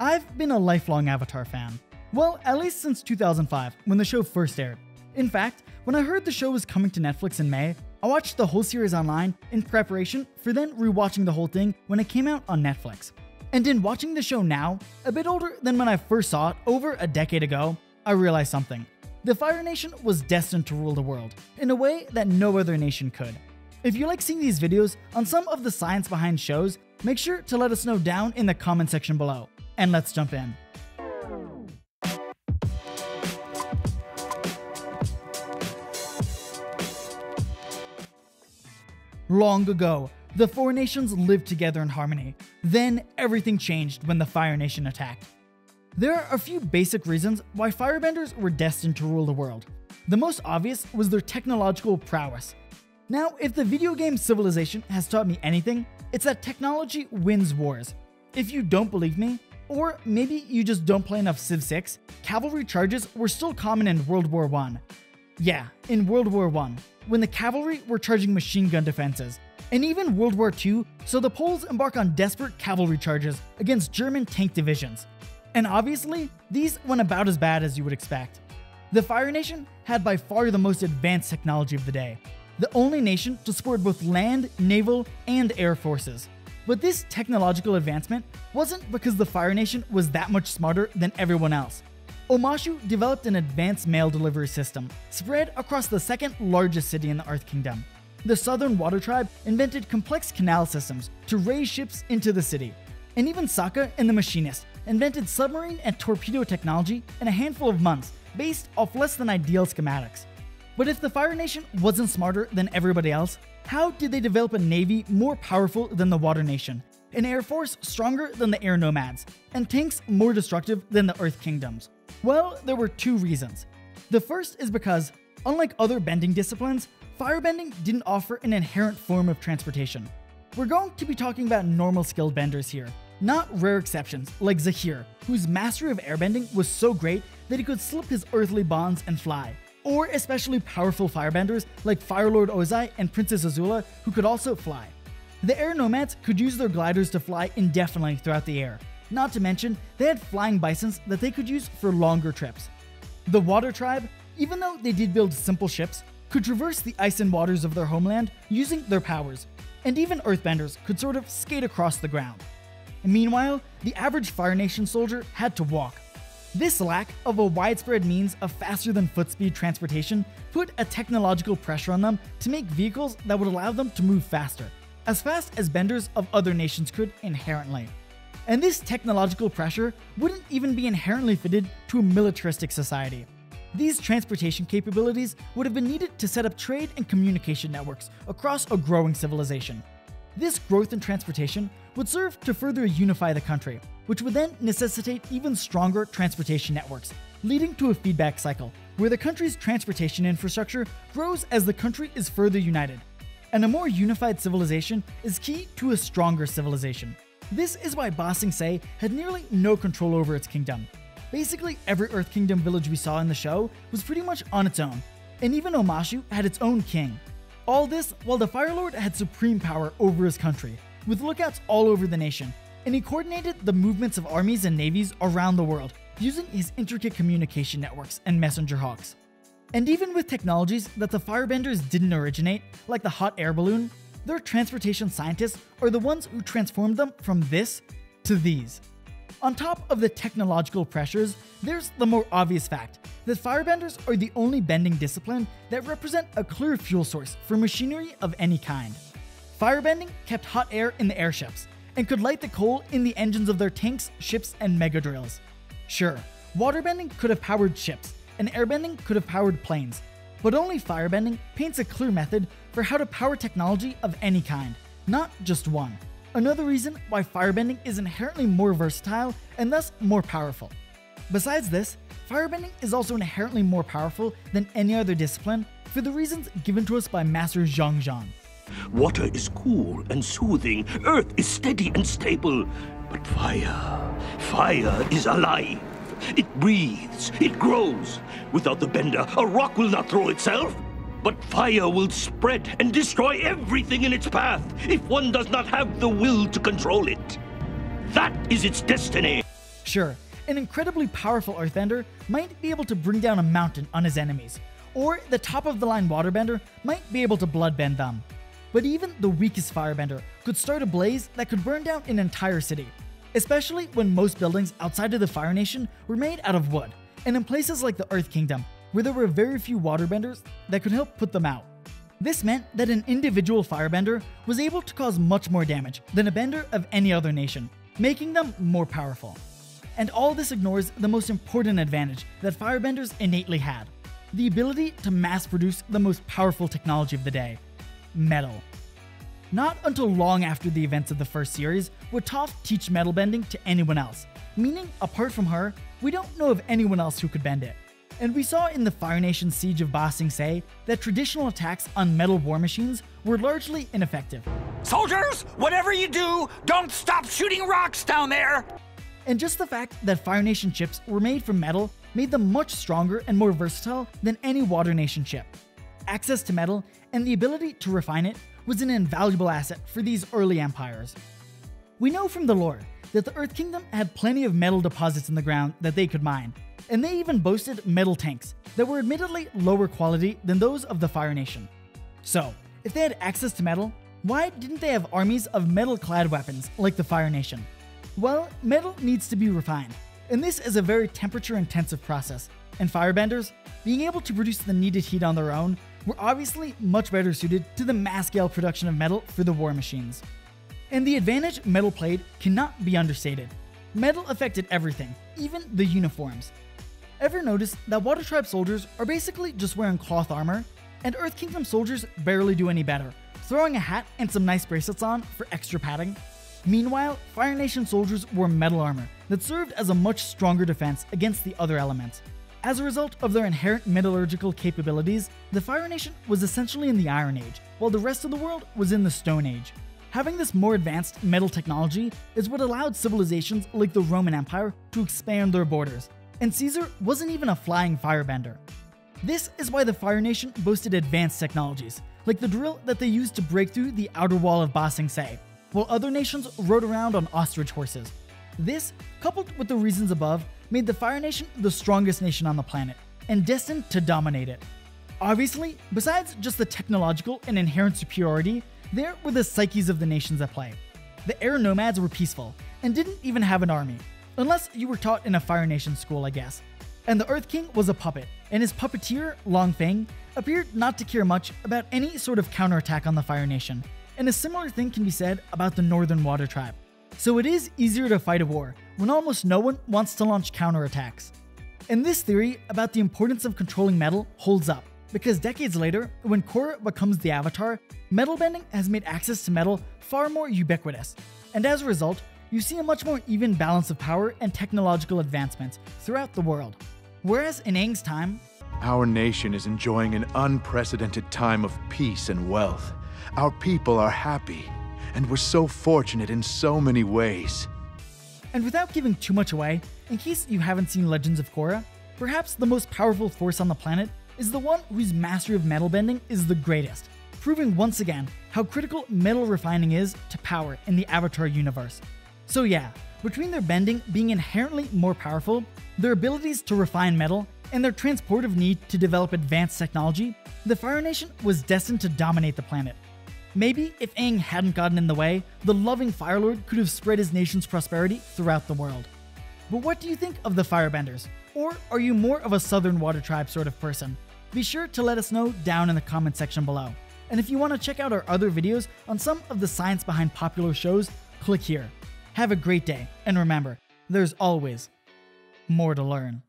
I've been a lifelong Avatar fan. Well, at least since 2005, when the show first aired. In fact, when I heard the show was coming to Netflix in May, I watched the whole series online in preparation for then rewatching the whole thing when it came out on Netflix. And in watching the show now, a bit older than when I first saw it over a decade ago, I realized something. The Fire Nation was destined to rule the world in a way that no other nation could. If you like seeing these videos on some of the science behind shows, make sure to let us know down in the comment section below. And let's jump in. Long ago, the four nations lived together in harmony. Then everything changed when the Fire Nation attacked. There are a few basic reasons why firebenders were destined to rule the world. The most obvious was their technological prowess. Now, if the video game Civilization has taught me anything, it's that technology wins wars. If you don't believe me, or maybe you just don't play enough Civ 6, cavalry charges were still common in World War I. Yeah, in World War I, when the cavalry were charging machine gun defenses, and even World War II so the Poles embark on desperate cavalry charges against German tank divisions. And obviously, these went about as bad as you would expect. The Fire Nation had by far the most advanced technology of the day, the only nation to support both land, naval, and air forces. But this technological advancement wasn't because the Fire Nation was that much smarter than everyone else. Omashu developed an advanced mail delivery system spread across the second largest city in the Earth Kingdom. The Southern Water Tribe invented complex canal systems to raise ships into the city. And even Sokka and the Machinist invented submarine and torpedo technology in a handful of months based off less than ideal schematics. But if the Fire Nation wasn't smarter than everybody else, how did they develop a navy more powerful than the Water Nation, an air force stronger than the Air Nomads, and tanks more destructive than the Earth Kingdoms? Well, there were two reasons. The first is because, unlike other bending disciplines, firebending didn't offer an inherent form of transportation. We're going to be talking about normal skilled benders here, not rare exceptions like Zahir, whose mastery of airbending was so great that he could slip his earthly bonds and fly. Or especially powerful firebenders like Firelord Ozai and Princess Azula, who could also fly. The air nomads could use their gliders to fly indefinitely throughout the air. Not to mention, they had flying bisons that they could use for longer trips. The Water Tribe, even though they did build simple ships, could traverse the ice and waters of their homeland using their powers, and even earthbenders could sort of skate across the ground. Meanwhile, the average Fire Nation soldier had to walk. This lack of a widespread means of faster than foot speed transportation put a technological pressure on them to make vehicles that would allow them to move faster, as fast as benders of other nations could inherently. And this technological pressure wouldn't even be inherently fitted to a militaristic society. These transportation capabilities would have been needed to set up trade and communication networks across a growing civilization. This growth in transportation would serve to further unify the country, which would then necessitate even stronger transportation networks, leading to a feedback cycle where the country's transportation infrastructure grows as the country is further united. And a more unified civilization is key to a stronger civilization. This is why Ba Sing Se had nearly no control over its kingdom. Basically, every Earth Kingdom village we saw in the show was pretty much on its own, and even Omashu had its own king. All this while the Fire Lord had supreme power over his country, with lookouts all over the nation, and he coordinated the movements of armies and navies around the world using his intricate communication networks and messenger hawks. And even with technologies that the firebenders didn't originate, like the hot air balloon, their transportation scientists are the ones who transformed them from this to these. On top of the technological pressures, there's the more obvious fact that firebenders are the only bending discipline that represent a clear fuel source for machinery of any kind. Firebending kept hot air in the airships and could light the coal in the engines of their tanks, ships, and mega drills. Sure, waterbending could have powered ships, and airbending could have powered planes, but only firebending paints a clear method for how to power technology of any kind, not just one. Another reason why firebending is inherently more versatile and thus more powerful. Besides this, firebending is also inherently more powerful than any other discipline for the reasons given to us by Master Jeong Jeong. Water is cool and soothing, earth is steady and stable. But fire, fire is alive. It breathes, it grows. Without the bender, a rock will not throw itself. But fire will spread and destroy everything in its path if one does not have the will to control it. That is its destiny. Sure, an incredibly powerful earthbender might be able to bring down a mountain on his enemies, or the top of the line waterbender might be able to bloodbend them. But even the weakest firebender could start a blaze that could burn down an entire city, especially when most buildings outside of the Fire Nation were made out of wood, and in places like the Earth Kingdom, where there were very few waterbenders that could help put them out. This meant that an individual firebender was able to cause much more damage than a bender of any other nation, making them more powerful. And all this ignores the most important advantage that firebenders innately had the ability to mass produce the most powerful technology of the day metal. Not until long after the events of the first series would Toph teach metal bending to anyone else, meaning, apart from her, we don't know of anyone else who could bend it. And we saw in the Fire Nation siege of Ba Sing Se that traditional attacks on metal war machines were largely ineffective. Soldiers, whatever you do, don't stop shooting rocks down there! And just the fact that Fire Nation ships were made from metal made them much stronger and more versatile than any Water Nation ship. Access to metal and the ability to refine it was an invaluable asset for these early empires. We know from the lore that the Earth Kingdom had plenty of metal deposits in the ground that they could mine, and they even boasted metal tanks that were admittedly lower quality than those of the Fire Nation. So, if they had access to metal, why didn't they have armies of metal clad weapons like the Fire Nation? Well, metal needs to be refined, and this is a very temperature intensive process, and firebenders, being able to produce the needed heat on their own, were obviously much better suited to the mass scale production of metal for the war machines. And the advantage metal played cannot be understated. Metal affected everything, even the uniforms. Ever notice that Water Tribe soldiers are basically just wearing cloth armor, and Earth Kingdom soldiers barely do any better, throwing a hat and some nice bracelets on for extra padding? Meanwhile, Fire Nation soldiers wore metal armor that served as a much stronger defense against the other elements. As a result of their inherent metallurgical capabilities, the Fire Nation was essentially in the Iron Age, while the rest of the world was in the Stone Age. Having this more advanced metal technology is what allowed civilizations like the Roman Empire to expand their borders, and Caesar wasn't even a flying firebender. This is why the Fire Nation boasted advanced technologies, like the drill that they used to break through the outer wall of Ba Sing Se, while other nations rode around on ostrich horses. This, coupled with the reasons above, made the Fire Nation the strongest nation on the planet, and destined to dominate it. Obviously, besides just the technological and inherent superiority, there were the psyches of the nations at play. The air nomads were peaceful, and didn't even have an army, unless you were taught in a Fire Nation school, I guess. And the Earth King was a puppet, and his puppeteer, Long Feng, appeared not to care much about any sort of counterattack on the Fire Nation, and a similar thing can be said about the Northern Water Tribe. So it is easier to fight a war when almost no one wants to launch counterattacks. And this theory about the importance of controlling metal holds up, because decades later, when Korra becomes the Avatar, metal bending has made access to metal far more ubiquitous. And as a result, you see a much more even balance of power and technological advancements throughout the world. Whereas in Aang's time, our nation is enjoying an unprecedented time of peace and wealth. Our people are happy, and we're so fortunate in so many ways. And without giving too much away, in case you haven't seen Legends of Korra, perhaps the most powerful force on the planet is the one whose mastery of metal bending is the greatest, proving once again how critical metal refining is to power in the Avatar universe. So, yeah, between their bending being inherently more powerful, their abilities to refine metal, and their transportive need to develop advanced technology, the Fire Nation was destined to dominate the planet. Maybe if Aang hadn't gotten in the way, the loving Fire Lord could have spread his nation's prosperity throughout the world. But what do you think of the Firebenders? Or are you more of a Southern Water Tribe sort of person? Be sure to let us know down in the comment section below. And if you want to check out our other videos on some of the science behind popular shows, click here. Have a great day, and remember, there's always more to learn.